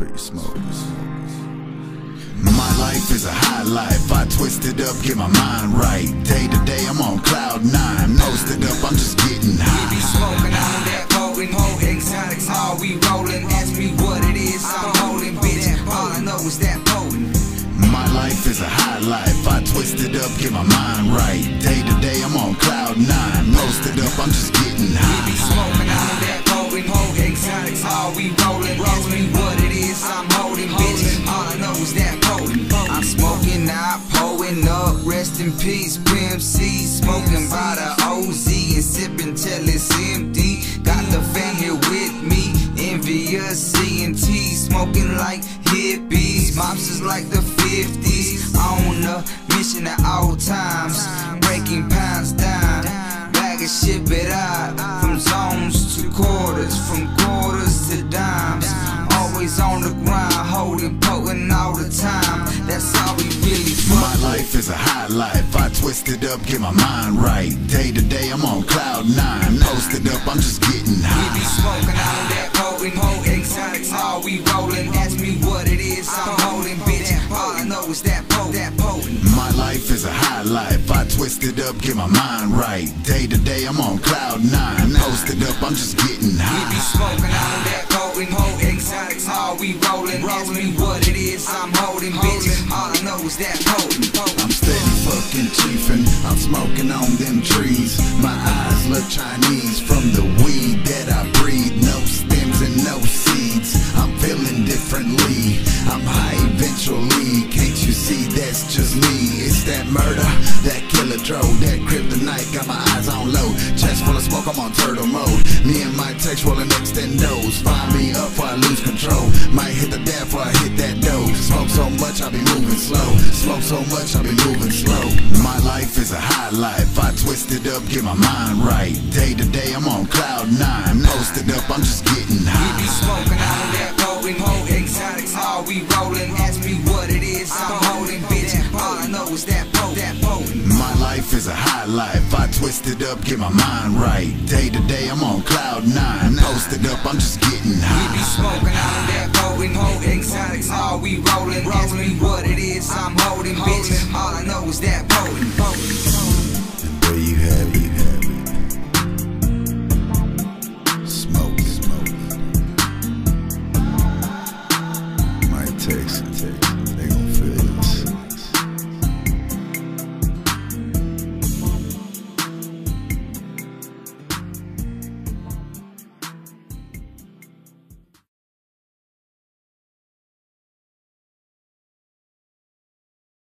for you smokers. My life is a high life. I twist it up, get my mind right. Day to day, I'm on cloud nine. Posted up, I'm just getting high. We be smoking on that potent, potent, exotics, all we rolling. Ask me what it is, I'm holding, bitch. All I know is that potent. My life is a high life. I twist it up, get my mind right. Day to day, I'm on cloud nine. Posted up, I'm just getting high. All that potent. I'm smoking out, pulling up, rest in peace, Pimp C. Smoking by the OZ and sipping till it's empty. Got the fam here with me, envious C&T, smoking like hippies. Mops is like the 50s, on a mission at all times, breaking pounds down. Bag and ship it out, from zones to quarters, from quarters to dimes. Always on the grind, holding potent all the time. That's all we really My life is a high life. I twist it up, get my mind right. Day to day, I'm on cloud nine. Posted up, I'm just getting high. We be smoking on that potent, potent exotics, all we rolling. Ask me what it is, I'm holding, bitch. All I know is that potent, that potent. My life is a high life. I twist it up, get my mind right. Day to day, I'm on cloud nine. Posted up, I'm just getting high. We be smoking on that potent, potent we rolling. Ask me what it is, I'm holding, bitch. All I know is that potent. I'm steady fucking chiefin'. I'm smoking on them trees. My eyes look Chinese from the weed that I breathe. No stems and no seeds. I'm feeling differently. I'm high eventually. Can't you see that's just me? It's that murder, that killer drove, that kryptonite. Got my eyes on low. Chest full of I'm on turtle mode. Me and my text rolling extendos. Find me up before I lose control. Might hit the dab before I hit that dough. Smoke so much, I be moving slow. Smoke so much, I be moving slow. My life is a high life. I twist it up, get my mind right. Day to day, I'm on cloud nine. Posted up, I'm just getting high. We be smoking on that potent, potent exotics, all we rolling. Ask me what it is, I'm. All that potent, that potent. My life is a high life. I twist it up, get my mind right. Day to day, I'm on cloud nine. Posted up, I'm just getting high. We be smoking on that potent, potent exotics, all we rolling. Ask me what it is, I'm holding, bitch. All I know is that potent,